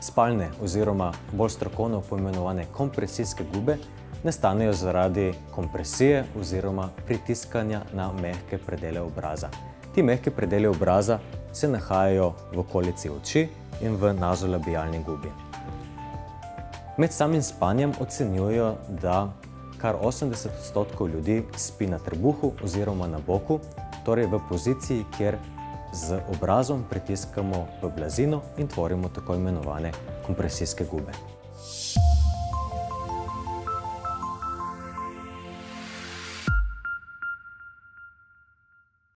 Spalne oziroma bolj strokovno poimenovane kompresijske gube nastanejo zaradi kompresije oziroma pritiskanja na mehke predele obraza. Ti mehke predele obraza se nahajajo v okolici oči in v nazolabijalni gubi. Med samim spanjem ocenjujejo, da kar 80 odstotkov ljudi spi na trebuhu oziroma na boku, torej v poziciji, kjer z obrazom pritiskamo v blazino in tvorimo tako imenovane kompresijske gube.